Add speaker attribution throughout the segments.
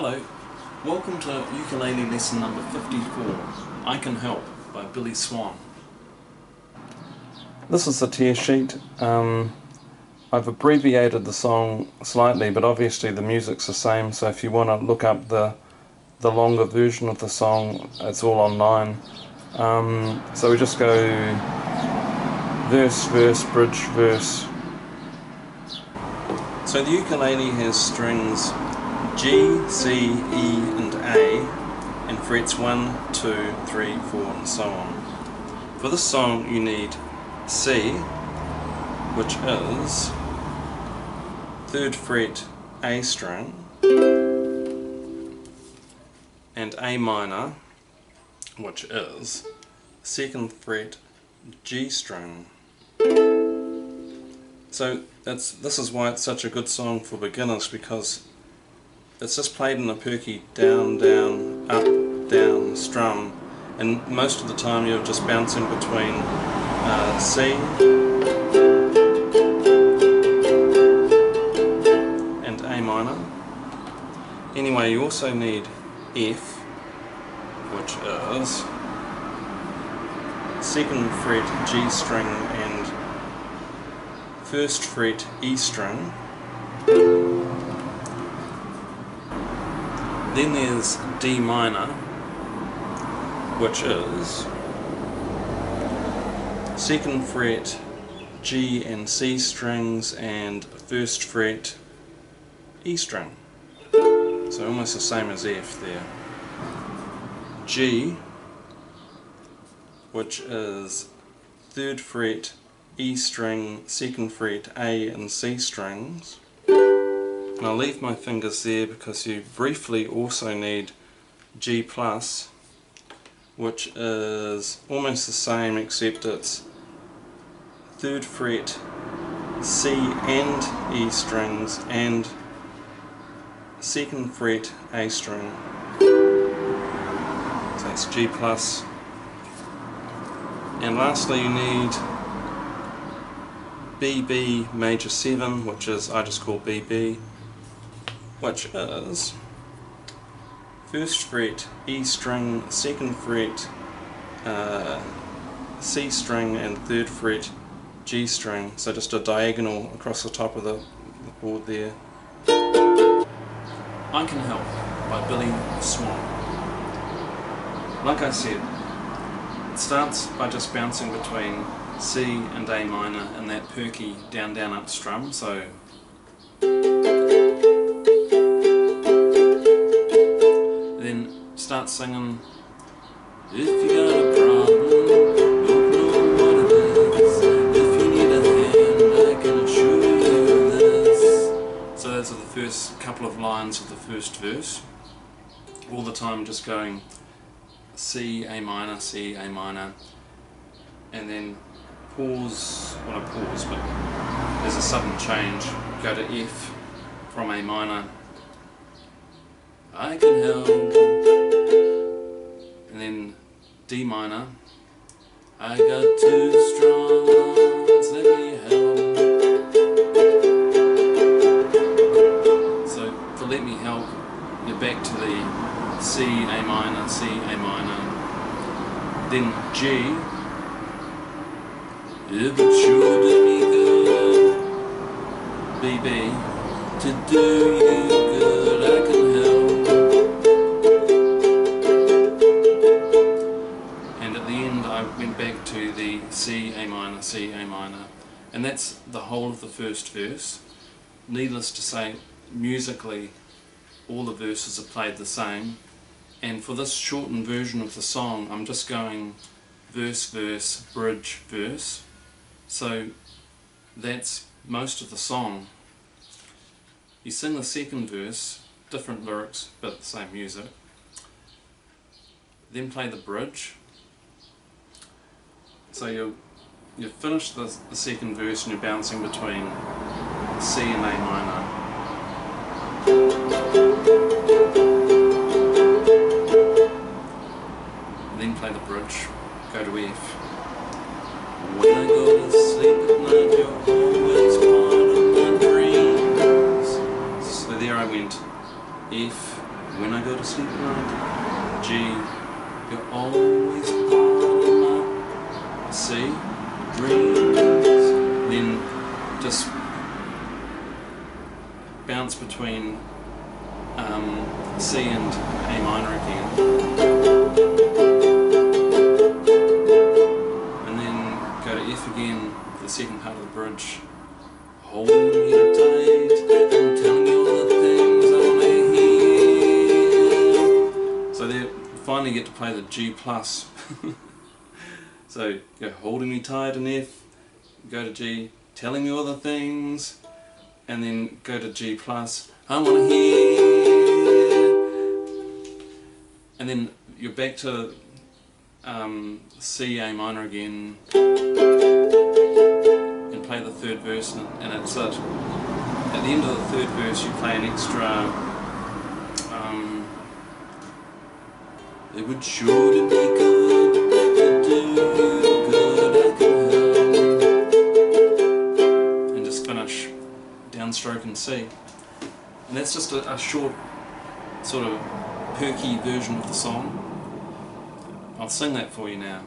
Speaker 1: Hello, welcome to ukulele lesson number 54, I Can Help by Billy Swan. This is the tear sheet. Um, I've abbreviated the song slightly but obviously the music's the same so if you want to look up the the longer version of the song it's all online. Um, so we just go verse, verse, bridge, verse. So the ukulele has strings G, C, E and A and frets 1, 2, 3, 4 and so on. For this song you need C which is third fret A string and A minor which is second fret G string so that's this is why it's such a good song for beginners because it's just played in a perky down, down, up, down strum and most of the time you're just bouncing between uh, C and A minor. Anyway you also need F which is second fret G string and first fret E string. Then there's D minor, which is second fret G and C strings and first fret E string. So almost the same as F there. G, which is third fret E string, second fret A and C strings. And I'll leave my fingers there because you briefly also need G plus, which is almost the same except it's third fret C and E strings and second fret A string. So that's G plus. And lastly you need BB major 7 which is I just call BB which is first fret E string, second fret uh, C string and third fret G string. So just a diagonal across the top of the, the board there. I Can Help by Billy Swan. Like I said, it starts by just bouncing between C and A minor and that perky down down up strum, so start singing If you got a problem, don't know what it is. If you need a hand, I can assure you this. So those are the first couple of lines of the first verse. All the time just going C, A minor, C, A minor, and then pause, well not pause, but there's a sudden change, go to F from A minor, I can help, D minor, I got two strong arms, let me help. So for let me help, you're back to the C, A minor, C, A minor, then G, if it sure did me good, baby, to do you good, to the C, A minor, C, A minor, and that's the whole of the first verse. Needless to say, musically all the verses are played the same. And for this shortened version of the song I'm just going verse verse bridge verse. So that's most of the song. You sing the second verse different lyrics but the same music. Then play the bridge so you you finish the, the second verse and you're bouncing between C and A minor Then play the bridge, go to F. When I go to sleep at night, you're always part of my dreams. So there I went, F, when I go to sleep at night. G, you're always C, dreams. Then just bounce between um, C and A minor again. And then go to F again, the second part of the bridge. Holding me tight all the things I wanna hear. So there, finally get to play the G plus. so go holding me tight in F, go to G, telling me all the things, and then go to G plus. I wanna hear. And then you're back to um, C A minor again and play the third verse and, and it's at, at the end of the third verse you play an extra um, it would sure and and that's just a, a short sort of perky version of the song. I'll sing that for you now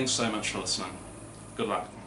Speaker 1: Thanks so much for listening. Good luck.